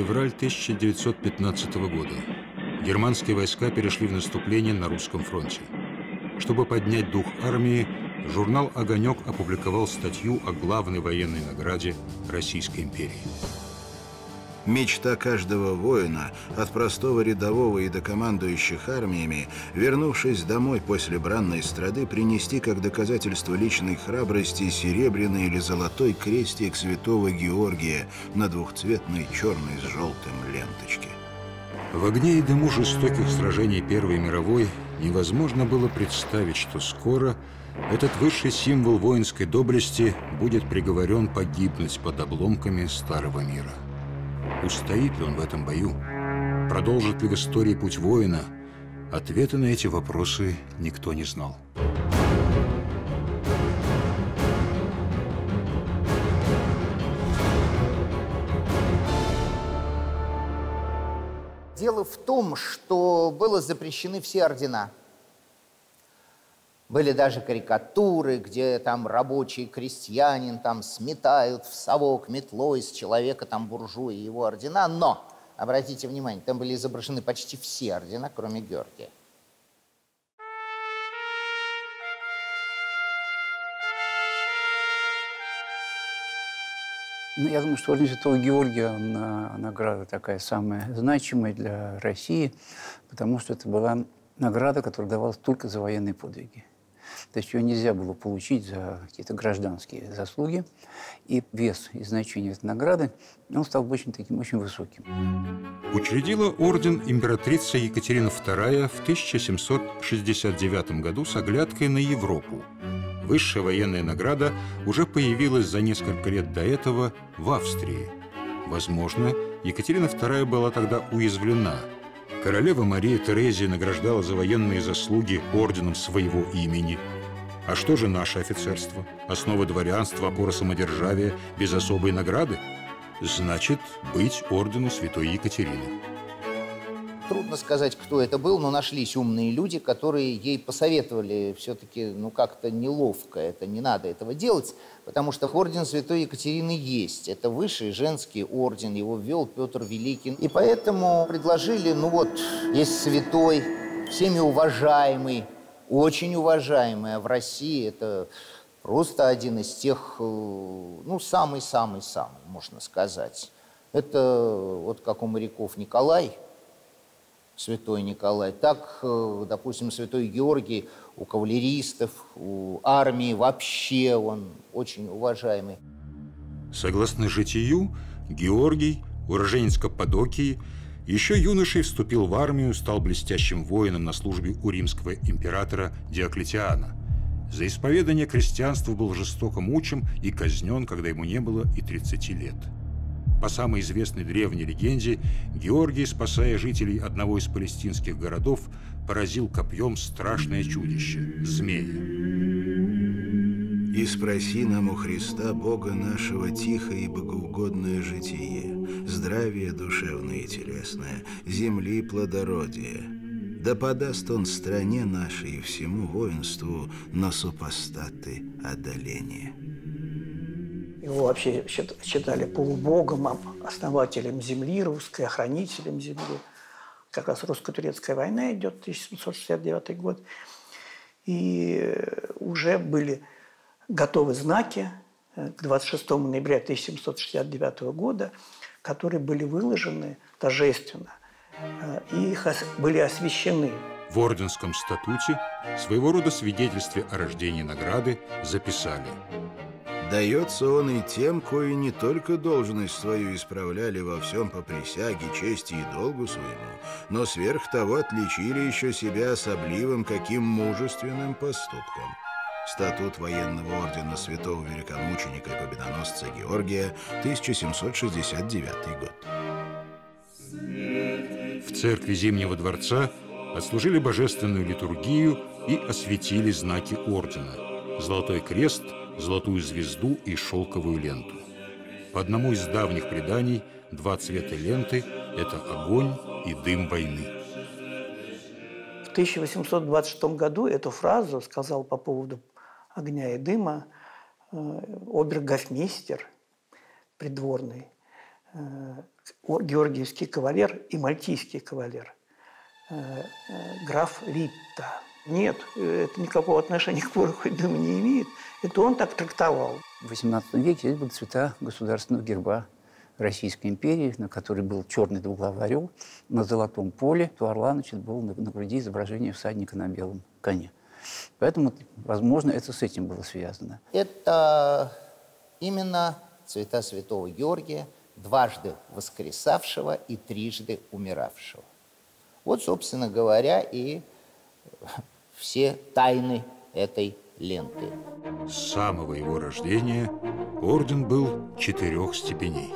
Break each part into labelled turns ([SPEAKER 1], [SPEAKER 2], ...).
[SPEAKER 1] Февраль 1915 года. Германские войска перешли в наступление на русском фронте. Чтобы поднять дух армии, журнал «Огонек» опубликовал статью о главной военной награде Российской империи.
[SPEAKER 2] Мечта каждого воина, от простого рядового и до командующих армиями, вернувшись домой после бранной страды, принести как доказательство личной храбрости серебряный или золотой крестик святого Георгия на двухцветной черной с желтым ленточке.
[SPEAKER 1] В огне и дыму жестоких сражений Первой мировой невозможно было представить, что скоро этот высший символ воинской доблести будет приговорен погибнуть под обломками старого мира. Устоит ли он в этом бою? Продолжит ли в истории путь воина? Ответы на эти вопросы никто не знал.
[SPEAKER 3] Дело в том, что было запрещены все ордена – были даже карикатуры, где там рабочий крестьянин там сметают в совок метлой с человека там буржуя его ордена. Но, обратите внимание, там были изображены почти все ордена, кроме Георгия.
[SPEAKER 4] Ну, я думаю, что Орден Святого Георгия награда такая самая значимая для России, потому что это была награда, которая давалась только за военные подвиги. То есть ее нельзя было получить за какие-то гражданские заслуги. И вес и значение этой награды, он стал очень таким, очень высоким.
[SPEAKER 1] Учредила орден императрица Екатерина II в 1769 году с оглядкой на Европу. Высшая военная награда уже появилась за несколько лет до этого в Австрии. Возможно, Екатерина II была тогда уязвлена – Королева Мария Терезия награждала за военные заслуги орденом своего имени. А что же наше офицерство? Основа дворянства, опора самодержавия без особой награды? Значит, быть ордену святой Екатерины.
[SPEAKER 3] Трудно сказать, кто это был, но нашлись умные люди, которые ей посоветовали все-таки, ну, как-то неловко это, не надо этого делать, потому что орден Святой Екатерины есть. Это высший женский орден, его ввел Петр Великий. И поэтому предложили, ну вот, есть святой, всеми уважаемый, очень уважаемый, а в России это просто один из тех, э, ну, самый-самый-самый, можно сказать. Это вот как у моряков Николай – святой Николай, так, э, допустим, святой Георгий у кавалеристов, у армии вообще он очень уважаемый.
[SPEAKER 1] Согласно житию, Георгий, уроженец Каппадокии, еще юношей вступил в армию, стал блестящим воином на службе у римского императора Диоклетиана. За исповедание крестьянства был жестоко мучим и казнен, когда ему не было и 30 лет. По самой известной древней легенде, Георгий, спасая жителей одного из палестинских городов, поразил копьем страшное чудище – змея.
[SPEAKER 2] «И спроси нам у Христа, Бога нашего, тихое и богоугодное житие, здравие душевное и телесное, земли плодородие. Да подаст он стране нашей и всему воинству на супостаты одоление».
[SPEAKER 5] Его вообще считали полубогом, основателем земли русской, охранителем земли. Как раз русско-турецкая война идет, 1769 год. И уже были готовы знаки э, к 26 ноября 1769 года, которые были выложены торжественно э, и их были освящены.
[SPEAKER 1] В Орденском статуте своего рода свидетельстве о рождении награды записали
[SPEAKER 2] Дается он и тем, кои не только должность свою исправляли во всем по присяге, чести и долгу своему, но сверх того отличили еще себя особливым каким мужественным поступком. Статут военного ордена святого великомученика и победоносца Георгия, 1769 год.
[SPEAKER 1] В церкви Зимнего дворца отслужили божественную литургию и осветили знаки ордена. Золотой крест – золотую звезду и шелковую ленту. По одному из давних преданий, два цвета ленты – это огонь и дым войны.
[SPEAKER 5] В 1826 году эту фразу сказал по поводу огня и дыма э, обергофмейстер придворный георгиевский кавалер и мальтийский кавалер, граф Ритта. Нет, это никакого отношения к Порохову не имеет. Это он так трактовал.
[SPEAKER 4] В XVIII веке здесь были цвета государственного герба Российской империи, на которой был черный двуглавый орел, на золотом поле у орла значит, было на, на груди изображение всадника на белом коне. Поэтому, возможно, это с этим было связано.
[SPEAKER 3] Это именно цвета святого Георгия, дважды воскресавшего и трижды умиравшего. Вот, собственно говоря, и все тайны этой ленты.
[SPEAKER 1] С самого его рождения орден был четырех степеней.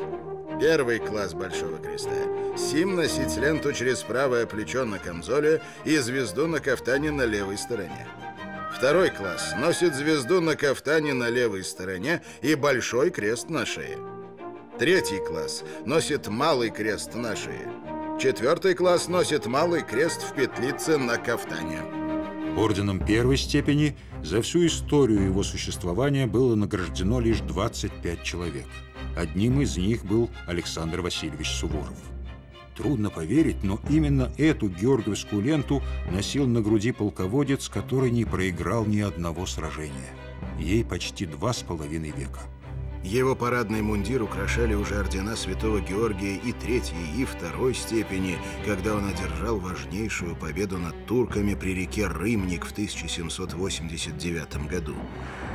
[SPEAKER 2] Первый класс Большого Креста. Сим носить ленту через правое плечо на камзоле и звезду на кафтане на левой стороне. Второй класс носит звезду на кафтане на левой стороне и большой крест на шее. Третий класс носит малый крест на шее. Четвертый класс носит малый крест в петлице на кафтане.
[SPEAKER 1] Орденом первой степени за всю историю его существования было награждено лишь 25 человек. Одним из них был Александр Васильевич Суворов. Трудно поверить, но именно эту георгиевскую ленту носил на груди полководец, который не проиграл ни одного сражения. Ей почти два с половиной века.
[SPEAKER 2] Его парадный мундир украшали уже ордена Святого Георгия и третьей, и второй степени, когда он одержал важнейшую победу над турками при реке Рымник в 1789 году.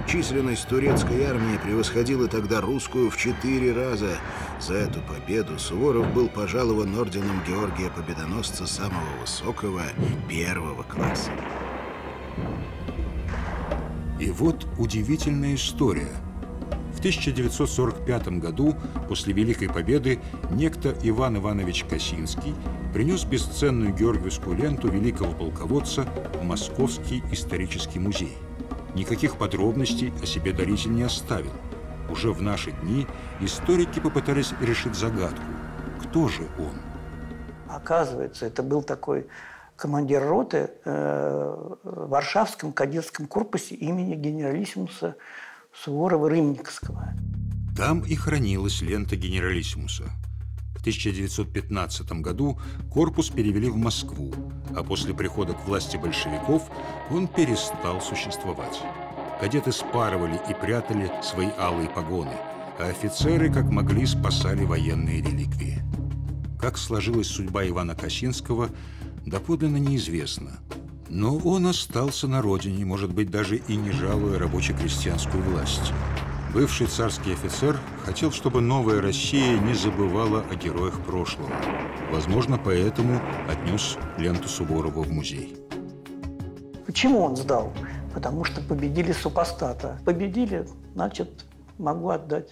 [SPEAKER 2] Численность турецкой армии превосходила тогда русскую в четыре раза. За эту победу Суворов был пожалован орденом Георгия Победоносца самого высокого первого класса.
[SPEAKER 1] И вот удивительная история – в 1945 году, после Великой Победы, некто Иван Иванович Косинский принес бесценную георгиевскую ленту великого полководца в Московский исторический музей. Никаких подробностей о себе даритель не оставил. Уже в наши дни историки попытались решить загадку. Кто же он?
[SPEAKER 5] Оказывается, это был такой командир роты э, в Варшавском кадетском корпусе имени генералиссимуса Суворова-Рымниковского.
[SPEAKER 1] Там и хранилась лента генералиссимуса. В 1915 году корпус перевели в Москву, а после прихода к власти большевиков он перестал существовать. Кадеты спарывали и прятали свои алые погоны, а офицеры, как могли, спасали военные реликвии. Как сложилась судьба Ивана Косинского, доподлинно неизвестно – но он остался на родине, может быть, даже и не жалуя рабоче-крестьянскую власть. Бывший царский офицер хотел, чтобы новая Россия не забывала о героях прошлого. Возможно, поэтому отнес ленту Суворова в музей.
[SPEAKER 5] Почему он сдал? Потому что победили супостата. Победили, значит, могу отдать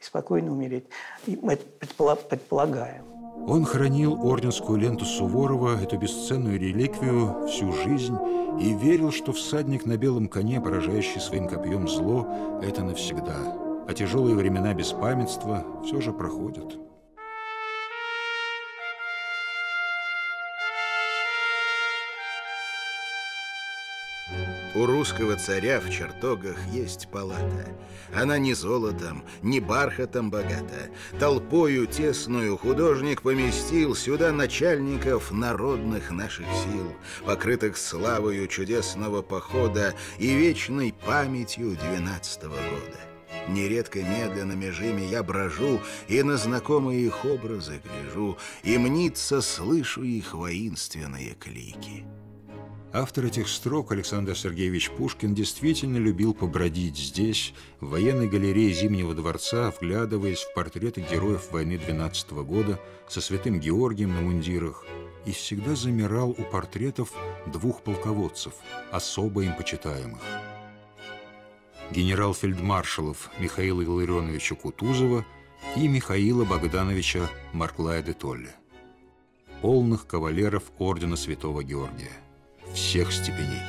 [SPEAKER 5] и спокойно умереть. И мы предполагаем.
[SPEAKER 1] Он хранил орденскую ленту Суворова, эту бесценную реликвию, всю жизнь и верил, что всадник на белом коне, поражающий своим копьем зло, это навсегда. А тяжелые времена беспамятства все же проходят.
[SPEAKER 2] У русского царя в чертогах есть палата. Она не золотом, не бархатом богата. Толпою тесную художник поместил сюда начальников народных наших сил, покрытых славою чудесного похода и вечной памятью двенадцатого года. Нередко медленно межими я брожу И на знакомые их образы гляжу И мнится слышу их воинственные клики.
[SPEAKER 1] Автор этих строк, Александр Сергеевич Пушкин, действительно любил побродить здесь, в военной галерее Зимнего дворца, вглядываясь в портреты героев войны 12 -го года со святым Георгием на мундирах, и всегда замирал у портретов двух полководцев, особо им почитаемых. Генерал-фельдмаршалов Михаила Илларионовича Кутузова и Михаила Богдановича Марклая де Толле, полных кавалеров Ордена Святого Георгия всех степеней.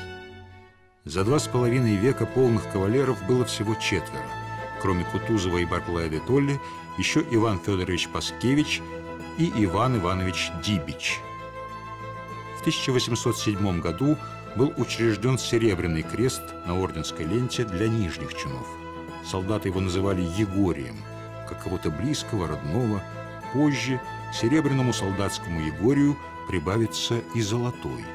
[SPEAKER 1] За два с половиной века полных кавалеров было всего четверо. Кроме Кутузова и Барклая де Толли, еще Иван Федорович Паскевич и Иван Иванович Дибич. В 1807 году был учрежден Серебряный крест на орденской ленте для нижних чинов. Солдаты его называли Егорием. как кого-то близкого, родного. Позже серебряному солдатскому Егорию прибавится и золотой.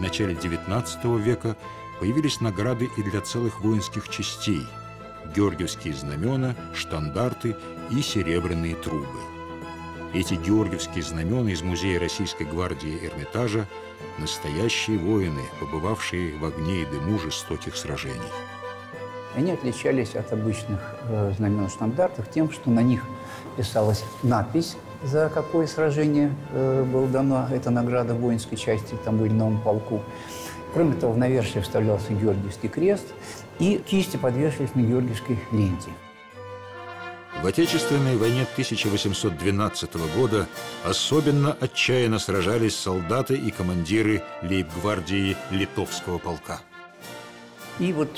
[SPEAKER 1] В начале XIX века появились награды и для целых воинских частей – георгиевские знамена, штандарты и серебряные трубы. Эти георгиевские знамена из Музея Российской гвардии Эрмитажа – настоящие воины, побывавшие в огне и дыму жестоких сражений.
[SPEAKER 4] Они отличались от обычных э, знамен штандартов тем, что на них писалась надпись, за какое сражение э, была дана эта награда воинской части тому или иному полку. Кроме того, в навершие вставлялся Георгиевский крест, и кисти подвешивались на Георгиевской ленте.
[SPEAKER 1] В Отечественной войне 1812 года особенно отчаянно сражались солдаты и командиры лейб-гвардии Литовского полка.
[SPEAKER 4] И вот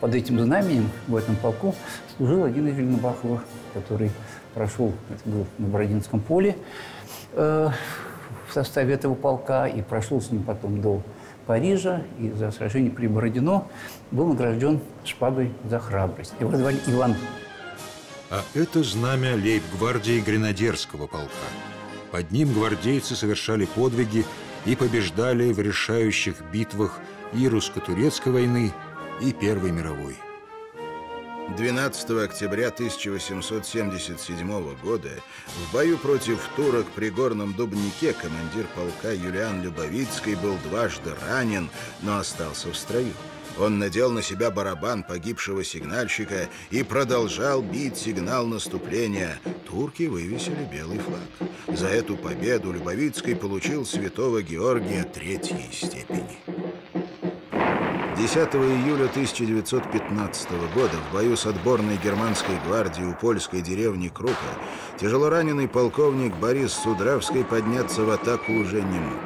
[SPEAKER 4] под этим знаменем в этом полку служил один из Вильнобаховых, который прошел, это был на Бородинском поле э, в составе этого полка, и прошел с ним потом до Парижа, и за сражение при Бородино был награжден шпагой за храбрость. Его звали Иван.
[SPEAKER 1] А это знамя лейб-гвардии гренадерского полка. Под ним гвардейцы совершали подвиги и побеждали в решающих битвах и русско-турецкой войны, и Первой мировой.
[SPEAKER 2] 12 октября 1877 года в бою против турок при Горном Дубнике командир полка Юлиан Любовицкий был дважды ранен, но остался в строю. Он надел на себя барабан погибшего сигнальщика и продолжал бить сигнал наступления. Турки вывесили белый флаг. За эту победу Любовицкий получил святого Георгия третьей степени. 10 июля 1915 года в бою с отборной германской гвардией у польской деревни Крупа тяжелораненый полковник Борис Судравский подняться в атаку уже не мог.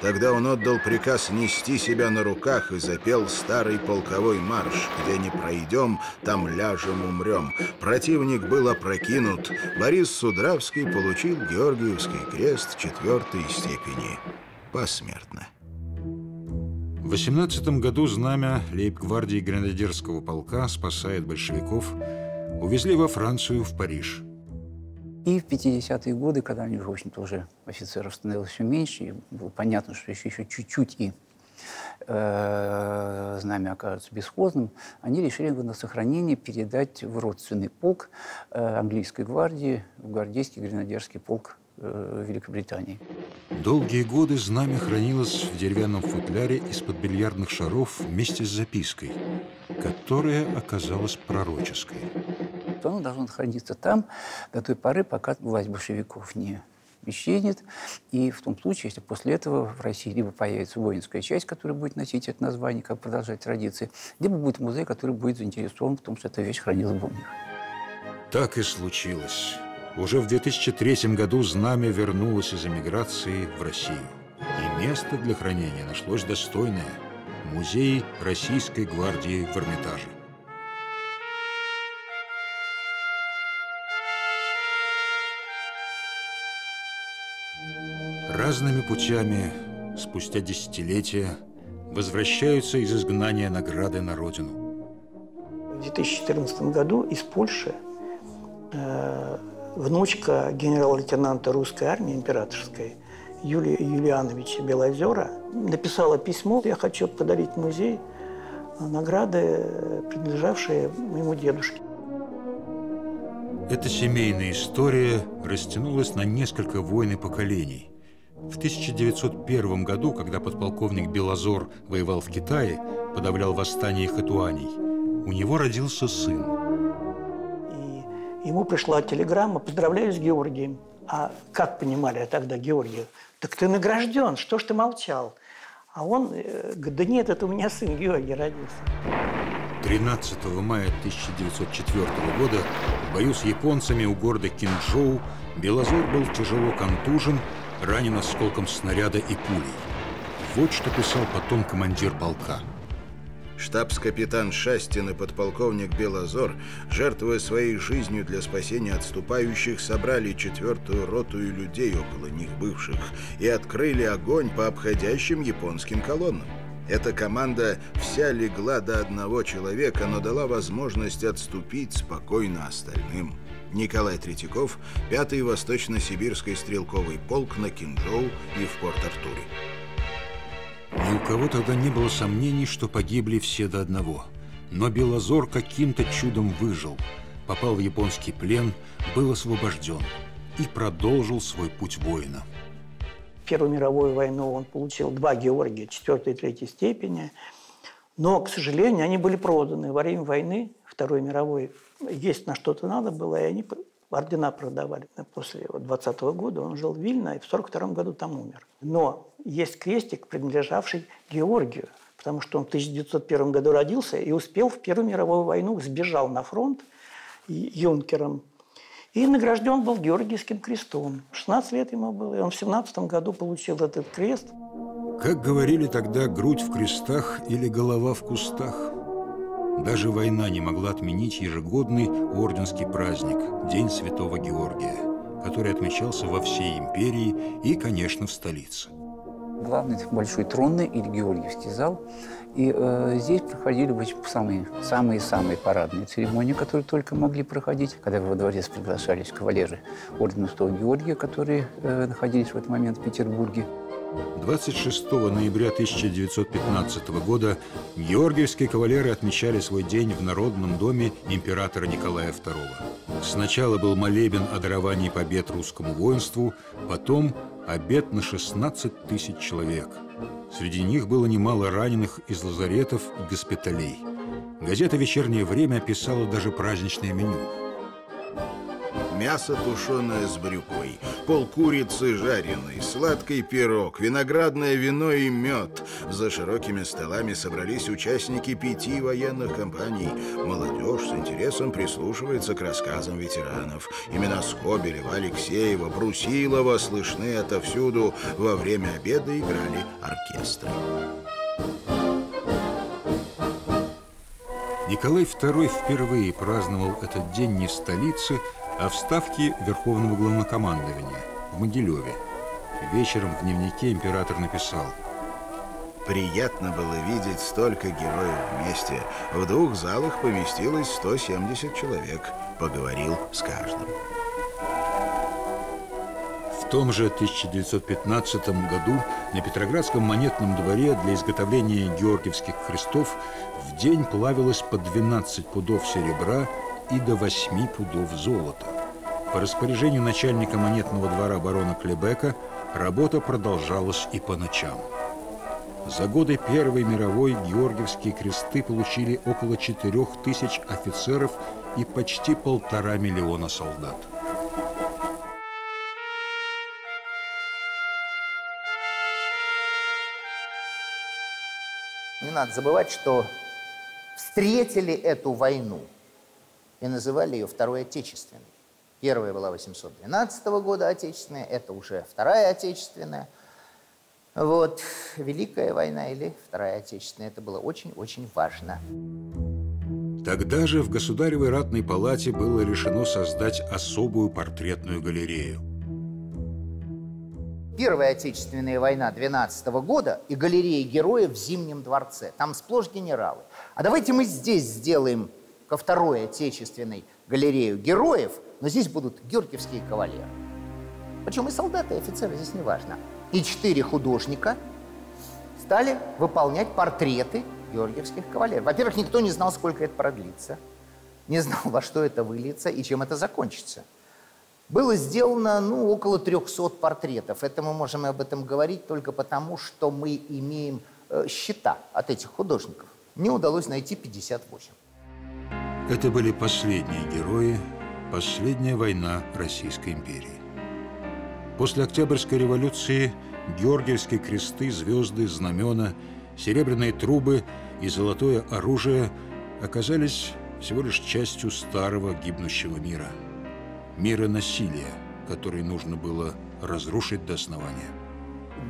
[SPEAKER 2] Тогда он отдал приказ нести себя на руках и запел старый полковой марш «Где не пройдем, там ляжем, умрем». Противник был опрокинут. Борис Судравский получил Георгиевский крест четвертой степени посмертно.
[SPEAKER 1] В 18 году знамя лейб-гвардии гренадерского полка «Спасает большевиков» увезли во Францию, в Париж.
[SPEAKER 4] И в 50-е годы, когда они уже, в общем-то, уже офицеров становилось все меньше, и было понятно, что еще, еще чуть-чуть и э, знамя окажется бесхозным, они решили его на сохранение передать в родственный полк э, английской гвардии, в гвардейский гренадерский полк э, Великобритании.
[SPEAKER 1] Долгие годы знамя хранилось в деревянном футляре из-под бильярдных шаров вместе с запиской, которая оказалась пророческой.
[SPEAKER 4] Оно должно находиться там до той поры, пока власть большевиков не исчезнет. И в том случае, если после этого в России либо появится воинская часть, которая будет носить это название, как продолжать традиции, либо будет музей, который будет заинтересован в том, что эта вещь хранилась бы у них.
[SPEAKER 1] Так и случилось. Уже в 2003 году знамя вернулось из эмиграции в Россию. И место для хранения нашлось достойное – музей Российской гвардии в Эрмитаже. Разными путями, спустя десятилетия, возвращаются из изгнания награды на родину.
[SPEAKER 5] В 2014 году из Польши э, внучка генерал-лейтенанта русской армии императорской Юлия Юлиановича Белозера написала письмо «Я хочу подарить музей награды, принадлежавшие моему дедушке».
[SPEAKER 1] Эта семейная история растянулась на несколько войн и поколений. В 1901 году, когда подполковник Белозор воевал в Китае, подавлял восстание хатуаней, у него родился сын.
[SPEAKER 5] Ему пришла телеграмма «Поздравляю с Георгием». А как понимали тогда Георгия? Так ты награжден, что ж ты молчал? А он э, говорит, да нет, это у меня сын Георгий родился.
[SPEAKER 1] 13 мая 1904 года в бою с японцами у города Кинчжоу Белозор был тяжело контужен, ранен осколком снаряда и пулей. Вот что писал потом командир полка.
[SPEAKER 2] Штабс-капитан Шастин и подполковник Белозор, жертвуя своей жизнью для спасения отступающих, собрали четвертую роту и людей около них бывших и открыли огонь по обходящим японским колоннам. Эта команда вся легла до одного человека, но дала возможность отступить спокойно остальным. Николай Третьяков, 5-й Восточно-Сибирский стрелковый полк на Кинжоу и в Порт-Артуре.
[SPEAKER 1] Ни у кого тогда не было сомнений, что погибли все до одного. Но Белозор каким-то чудом выжил, попал в японский плен, был освобожден и продолжил свой путь воина.
[SPEAKER 5] Первую мировую войну он получил два Георгия, четвертой и третьей степени. Но, к сожалению, они были проданы. Во время войны, Второй мировой, есть на что-то надо было, и они ордена продавали. После 20 -го года он жил в Вильно, и в 42 году там умер. Но есть крестик, принадлежавший Георгию, потому что он в 1901 году родился и успел в Первую мировую войну, сбежал на фронт юнкером. И награжден был Георгиевским крестом. 16 лет ему было, и он в 17 году получил этот крест.
[SPEAKER 1] Как говорили тогда, грудь в крестах или голова в кустах. Даже война не могла отменить ежегодный орденский праздник – День Святого Георгия, который отмечался во всей империи и, конечно, в столице.
[SPEAKER 4] Главный большой тронный или Георгиевский зал. И э, здесь проходили самые-самые парадные церемонии, которые только могли проходить, когда во дворец приглашались кавалеры ордена Святого Георгия, которые э, находились в этот момент в Петербурге.
[SPEAKER 1] 26 ноября 1915 года георгиевские кавалеры отмечали свой день в Народном доме императора Николая II. Сначала был молебен о даровании побед русскому воинству, потом обед на 16 тысяч человек. Среди них было немало раненых из лазаретов и госпиталей. Газета «Вечернее время» писала даже праздничное меню –
[SPEAKER 2] мясо тушеное с брюкой, пол курицы жареной, сладкий пирог, виноградное вино и мед. За широкими столами собрались участники пяти военных компаний. Молодежь с интересом прислушивается к рассказам ветеранов. Имена Скобелева, Алексеева, Брусилова слышны отовсюду. Во время обеда играли оркестры.
[SPEAKER 1] Николай II впервые праздновал этот день не в столице, о вставке Верховного Главнокомандования в Могилеве. Вечером в дневнике император написал
[SPEAKER 2] Приятно было видеть столько героев вместе. В двух залах поместилось 170 человек. Поговорил с каждым.
[SPEAKER 1] В том же 1915 году на Петроградском монетном дворе для изготовления георгиевских крестов в день плавилось по 12 пудов серебра и до 8 пудов золота. По распоряжению начальника монетного двора барона Клебека работа продолжалась и по ночам. За годы Первой мировой Георгиевские кресты получили около 4 тысяч офицеров и почти полтора миллиона солдат.
[SPEAKER 3] Не надо забывать, что встретили эту войну и называли ее Второй Отечественной. Первая была 812 года Отечественная, это уже Вторая Отечественная. Вот, Великая война или Вторая Отечественная, это было очень-очень важно.
[SPEAKER 1] Тогда же в Государевой ратной палате было решено создать особую портретную галерею.
[SPEAKER 3] Первая Отечественная война 12 года и галерея героев в Зимнем дворце. Там сплошь генералы. А давайте мы здесь сделаем ко Второй Отечественной галерею героев, но здесь будут георгиевские кавалеры. Причем и солдаты, и офицеры, здесь не важно. И четыре художника стали выполнять портреты георгиевских кавалеров. Во-первых, никто не знал, сколько это продлится, не знал, во что это выльется и чем это закончится. Было сделано ну, около 300 портретов. Это мы можем об этом говорить только потому, что мы имеем э, счета от этих художников. Мне удалось найти 58.
[SPEAKER 1] Это были последние герои, последняя война Российской империи. После Октябрьской революции Георгиевские кресты, звезды, знамена, серебряные трубы и золотое оружие оказались всего лишь частью старого гибнущего мира. Мира насилия, который нужно было разрушить до основания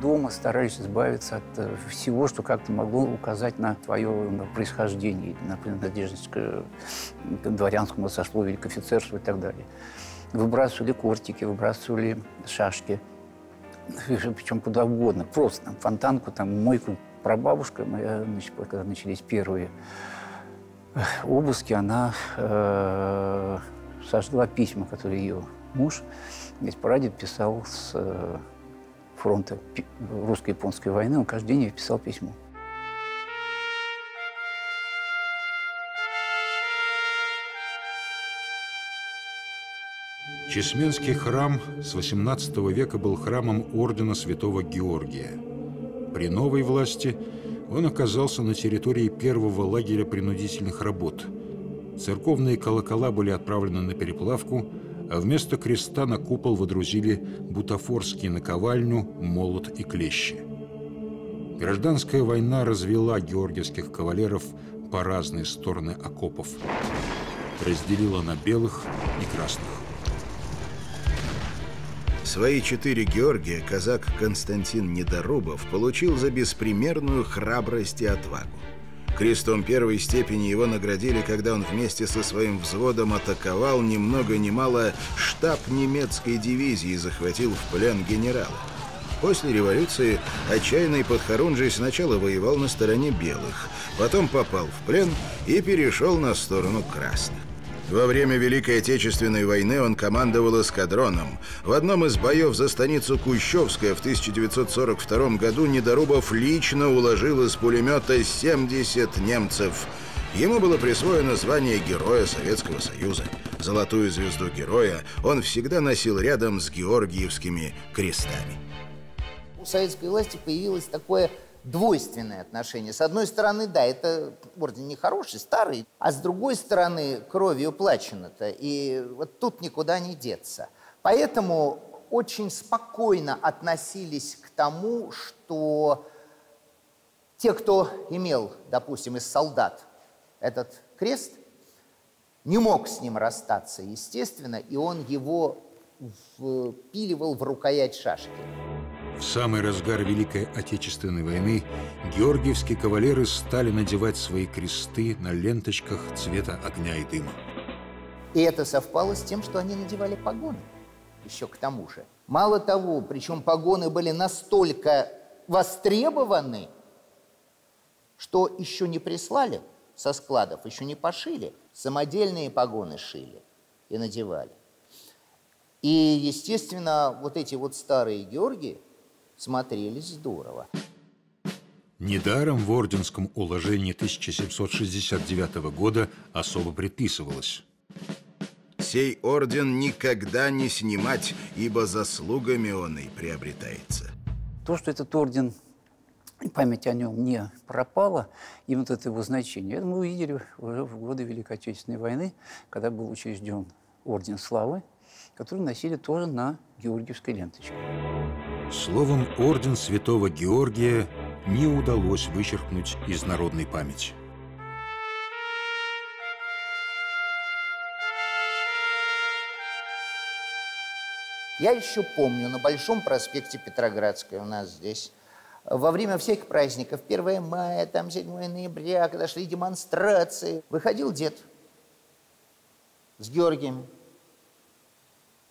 [SPEAKER 4] дома старались избавиться от э, всего, что как-то могло указать на твое происхождение, на принадлежность к дворянскому сословию, к офицерству и так далее. Выбрасывали кортики, выбрасывали шашки, причем куда угодно, просто там фонтанку, там мойку. Прабабушка моя, значит, когда начались первые э, обыски, она э, сожгла письма, которые ее муж, ведь прадед писал с э, фронта русско-японской войны, он каждый день ей писал письмо.
[SPEAKER 1] Чесменский храм с XVIII века был храмом ордена святого Георгия. При новой власти он оказался на территории первого лагеря принудительных работ. Церковные колокола были отправлены на переплавку, а вместо креста на купол водрузили бутафорские наковальню, молот и клещи. Гражданская война развела георгиевских кавалеров по разные стороны окопов, разделила на белых и красных.
[SPEAKER 2] Свои четыре Георгия казак Константин Недорубов получил за беспримерную храбрость и отвагу. Крестом первой степени его наградили, когда он вместе со своим взводом атаковал ни много ни мало штаб немецкой дивизии и захватил в плен генерала. После революции отчаянный подхорунжий сначала воевал на стороне белых, потом попал в плен и перешел на сторону красных. Во время Великой Отечественной войны он командовал эскадроном. В одном из боев за станицу Кущевская в 1942 году Недорубов лично уложил из пулемета 70 немцев. Ему было присвоено звание Героя Советского Союза. Золотую звезду Героя он всегда носил рядом с георгиевскими крестами.
[SPEAKER 3] У советской власти появилось такое двойственное отношение. С одной стороны, да, это орден нехороший, старый, а с другой стороны, кровью плачено-то, и вот тут никуда не деться. Поэтому очень спокойно относились к тому, что те, кто имел, допустим, из солдат этот крест, не мог с ним расстаться, естественно, и он его впиливал в рукоять шашки.
[SPEAKER 1] В самый разгар Великой Отечественной войны георгиевские кавалеры стали надевать свои кресты на ленточках цвета огня и дыма.
[SPEAKER 3] И это совпало с тем, что они надевали погоны. Еще к тому же. Мало того, причем погоны были настолько востребованы, что еще не прислали со складов, еще не пошили. Самодельные погоны шили и надевали. И, естественно, вот эти вот старые Георгии – смотрелись здорово.
[SPEAKER 1] Недаром в Орденском уложении 1769 года особо предписывалось.
[SPEAKER 2] Сей орден никогда не снимать, ибо заслугами он и приобретается.
[SPEAKER 4] То, что этот орден, память о нем не пропала, и вот это его значение, это мы увидели уже в годы Великой Отечественной войны, когда был учрежден Орден Славы, который носили тоже на георгиевской ленточке.
[SPEAKER 1] Словом, орден Святого Георгия не удалось вычеркнуть из народной памяти.
[SPEAKER 3] Я еще помню, на Большом проспекте Петроградской у нас здесь, во время всех праздников, 1 мая, там 7 ноября, когда шли демонстрации, выходил дед с Георгием,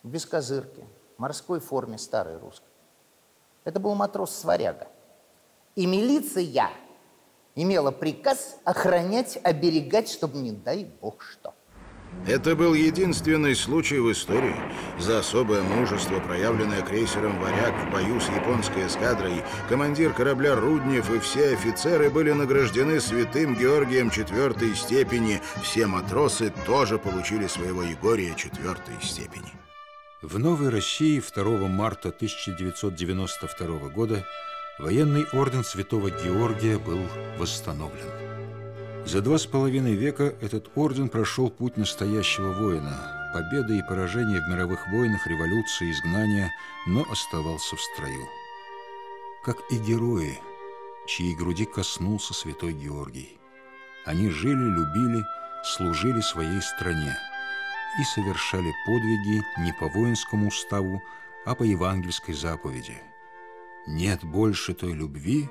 [SPEAKER 3] без козырки, в морской форме старой русской. Это был матрос-сваряга. И милиция имела приказ охранять, оберегать, чтобы не дай бог что.
[SPEAKER 2] Это был единственный случай в истории. За особое мужество, проявленное крейсером «Варяг» в бою с японской эскадрой, командир корабля Руднев и все офицеры были награждены святым Георгием четвертой степени. Все матросы тоже получили своего Егория четвертой степени.
[SPEAKER 1] В Новой России 2 марта 1992 года военный орден Святого Георгия был восстановлен. За два с половиной века этот орден прошел путь настоящего воина, победы и поражения в мировых войнах, революции, изгнания, но оставался в строю. Как и герои, чьей груди коснулся Святой Георгий. Они жили, любили, служили своей стране – и совершали подвиги не по воинскому уставу, а по евангельской заповеди. Нет больше той любви,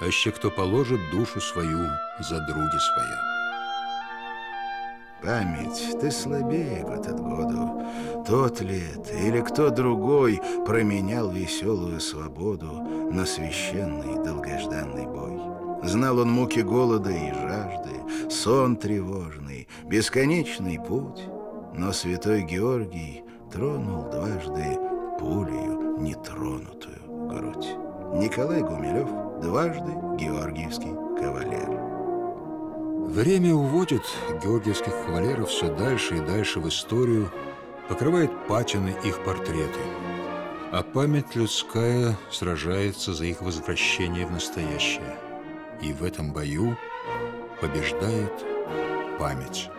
[SPEAKER 1] аще кто положит душу свою за други своя.
[SPEAKER 2] Память, ты слабее в этот году. Тот это или кто другой променял веселую свободу на священный долгожданный бой? Знал он муки голода и жажды, сон тревожный, бесконечный путь, но святой Георгий тронул дважды пулею нетронутую грудь. Николай Гумилев дважды георгиевский кавалер.
[SPEAKER 1] Время уводит георгиевских кавалеров все дальше и дальше в историю, покрывает патины их портреты. А память людская сражается за их возвращение в настоящее. И в этом бою побеждает память.